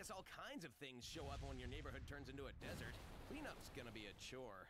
Guess all kinds of things show up when your neighborhood turns into a desert. Cleanup's gonna be a chore.